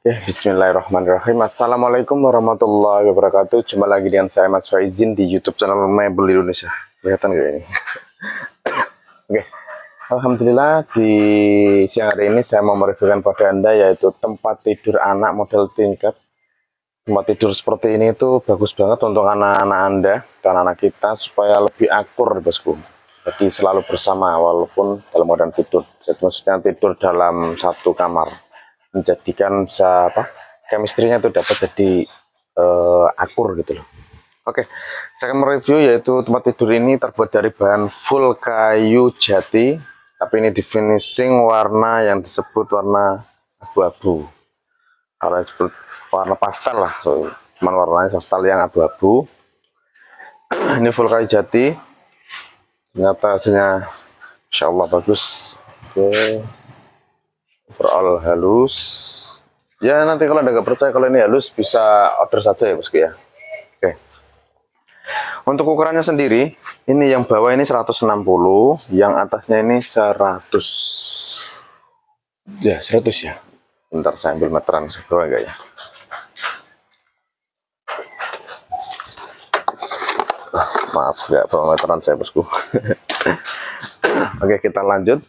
Ya, Bismillahirrahmanirrahim. Assalamualaikum warahmatullahi wabarakatuh. Jumpa lagi dengan saya Mas Faizin di YouTube channel Mebel Indonesia. Kelihatan gak ini? Oke, Alhamdulillah di siang hari ini saya mau mereviewkan pada Anda yaitu tempat tidur anak model tingkat. Tempat tidur seperti ini itu bagus banget untuk anak-anak Anda dan anak kita supaya lebih akur, bosku. Jadi selalu bersama walaupun dalam keadaan tidur. Jadi maksudnya tidur dalam satu kamar menjadikan bisa apa chemistry-nya itu dapat jadi uh, akur gitu loh. Oke, saya akan mereview yaitu tempat tidur ini terbuat dari bahan full kayu jati, tapi ini di finishing warna yang disebut warna abu-abu. Kalau disebut warna pastel lah, so, cuman warnanya pastel yang abu-abu. ini full kayu jati, ternyata hasilnya Insya Allah bagus. Oke. Okay overall halus. Ya nanti kalau anda nggak percaya kalau ini halus bisa order saja ya bosku ya. Oke. Untuk ukurannya sendiri ini yang bawah ini 160 yang atasnya ini 100 ya 100 ya. Bentar saya ambil meteran seberapa enggak ya? Maaf nggak bawa meteran saya bosku. Oke kita lanjut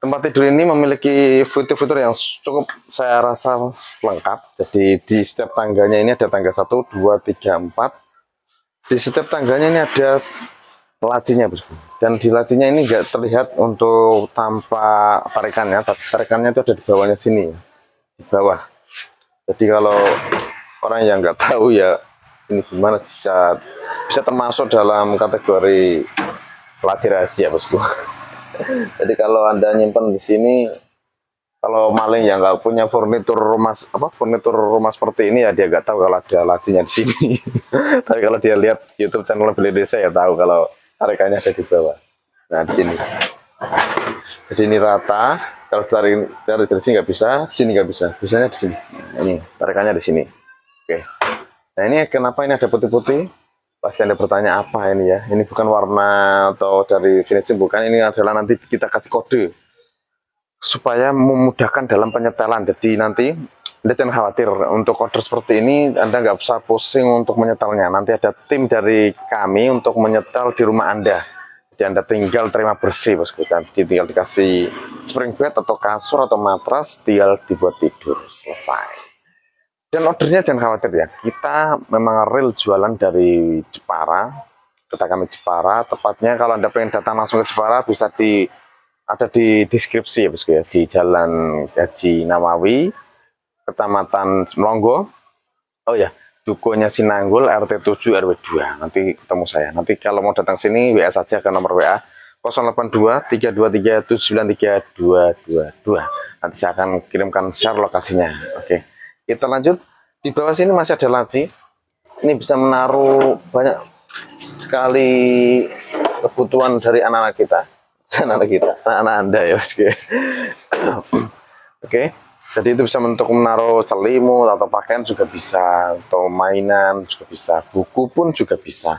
Tempat tidur ini memiliki fitur-fitur yang cukup saya rasa lengkap. Jadi di setiap tangganya ini ada tangga 1, 2, 3, 4. Di setiap tangganya ini ada lacinya. Dan di lacinya ini enggak terlihat untuk tanpa tarikannya. Tapi tarikannya itu ada di bawahnya sini. Di bawah. Jadi kalau orang yang nggak tahu ya ini gimana bisa bisa termasuk dalam kategori laci rahasia bosku. Jadi kalau anda nyimpan di sini, kalau maling yang nggak punya furnitur rumah apa furnitur rumah seperti ini ya dia nggak tahu kalau ada lacinya di sini. Tapi kalau dia lihat YouTube channel beli desa ya tahu kalau tarikannya ada di bawah. Nah di sini. Jadi ini rata. Kalau dari dari, dari sini nggak bisa, sini nggak bisa. Bisanya di sini. Ini tarikannya di sini. Oke. Nah ini kenapa ini ada putih-putih? Pasti Anda bertanya apa ini ya? Ini bukan warna atau dari finishing bukan, ini adalah nanti kita kasih kode supaya memudahkan dalam penyetelan. Jadi nanti Anda jangan khawatir untuk order seperti ini Anda nggak usah pusing untuk menyetelnya. Nanti ada tim dari kami untuk menyetel di rumah Anda. Jadi Anda tinggal terima bersih bosku. Jadi tinggal dikasih spring bed atau kasur atau matras, tinggal dibuat tidur. Selesai. Dan ordernya jangan khawatir ya, kita memang real jualan dari Jepara, kota kami Jepara, tepatnya kalau Anda pengen datang langsung ke Jepara bisa di ada di deskripsi ya bosku ya, di Jalan Gaji Nawawi, Kecamatan Melonggo. Oh ya, dukunya Sinanggul RT 7 RW 2. Nanti ketemu saya. Nanti kalau mau datang sini WA saja ke nomor WA 082 323 222. Nanti saya akan kirimkan share lokasinya. Oke. Okay. Kita lanjut. Di bawah sini masih ada laci. Ini bisa menaruh banyak sekali kebutuhan dari anak-anak kita. Anak-anak kita, anak-anak Anda ya, Oke. Oke. Jadi itu bisa untuk menaruh selimut atau pakaian juga bisa, atau mainan juga bisa, buku pun juga bisa.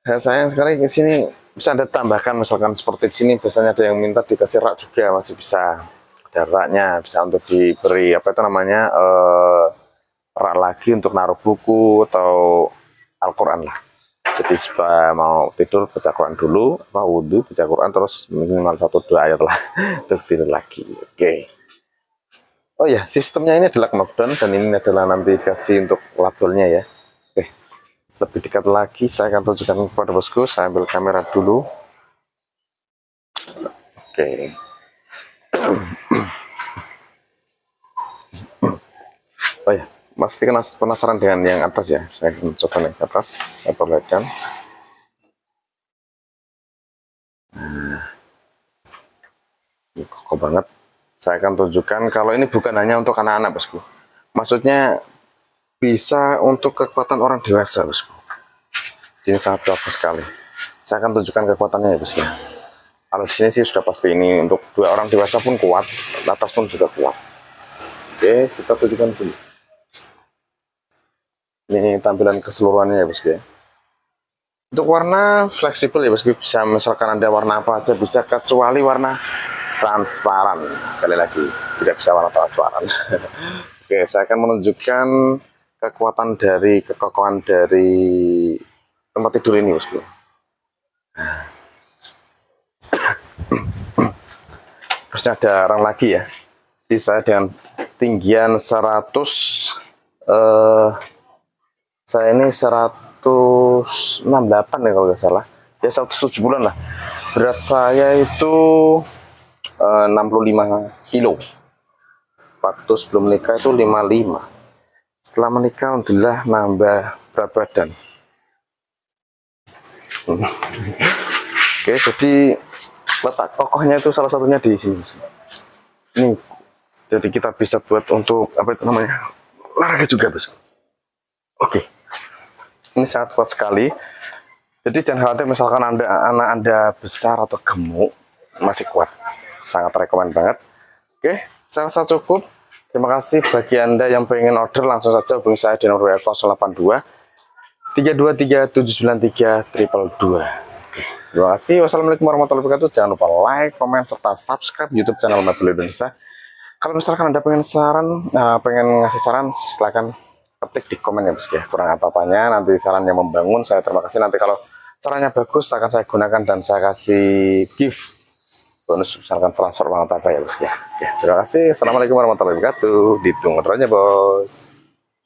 Dan saya sekarang di sini bisa Anda tambahkan misalkan seperti di sini biasanya ada yang minta dikasih rak juga masih bisa daratnya bisa untuk diberi apa itu namanya uh, rak lagi untuk naruh buku atau Al-Quran lah jadi supaya mau tidur baca Quran dulu mau wudhu baca Quran terus minimal satu dua ayat lah untuk tidur lagi oke okay. oh ya sistemnya ini adalah knockdown dan ini adalah nanti dikasih untuk labelnya ya oke okay. lebih dekat lagi saya akan tunjukkan kepada bosku saya ambil kamera dulu oke okay. oh ya pasti penasaran dengan yang atas ya. Saya akan coba naik ke atas saya perlihatkan. Nah, ini kokoh banget. Saya akan tunjukkan kalau ini bukan hanya untuk anak-anak bosku. Maksudnya bisa untuk kekuatan orang dewasa bosku. Ini sangat kuat sekali. Saya akan tunjukkan kekuatannya ya bosku. Kalau di sini sih sudah pasti ini untuk dua orang dewasa pun kuat atas pun juga kuat. Oke kita tunjukkan dulu ini tampilan keseluruhannya ya bosku ya untuk warna fleksibel ya bosku bisa misalkan ada warna apa aja bisa kecuali warna transparan sekali lagi tidak bisa warna transparan Oke, saya akan menunjukkan kekuatan dari kekokohan dari tempat tidur ini, bosku. Terusnya ada orang lagi ya. Jadi saya dengan tinggian 100 eh saya ini 168 ya kalau nggak salah. Ya 170 bulan lah. Berat saya itu eh, 65 kilo. Waktu sebelum menikah itu 55 setelah menikah alhamdulillah nambah berat badan. Oke jadi letak kokohnya itu salah satunya di sini. Ini jadi kita bisa buat untuk apa itu namanya olahraga juga bos oke ini sangat kuat sekali jadi jangan khawatir misalkan anda anak anda besar atau gemuk masih kuat sangat rekomend banget oke saya rasa cukup Terima kasih bagi Anda yang pengen order langsung saja hubungi saya di nomor WA 082 323 793 222. Terima kasih. Wassalamualaikum warahmatullahi wabarakatuh. Jangan lupa like, komen, serta subscribe YouTube channel Mabel Indonesia. Kalau misalkan Anda pengen saran, nah, pengen ngasih saran, silahkan ketik di komen ya, bos ya. Kurang apa-apanya, nanti saran yang membangun. Saya terima kasih. Nanti kalau sarannya bagus, akan saya gunakan dan saya kasih gift bonus misalkan transfer uang apa ya bos ya. Oke, terima kasih. Assalamualaikum warahmatullahi wabarakatuh. Ditunggu terus bos.